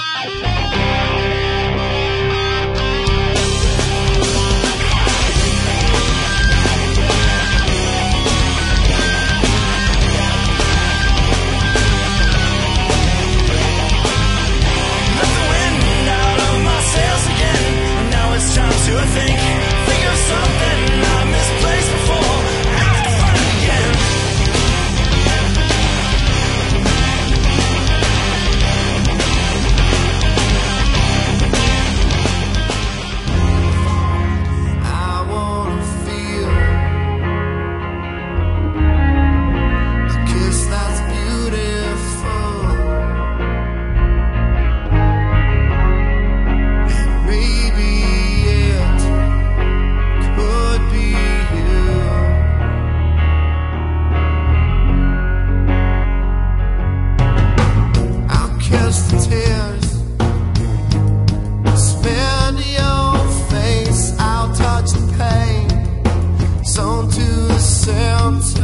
You. comes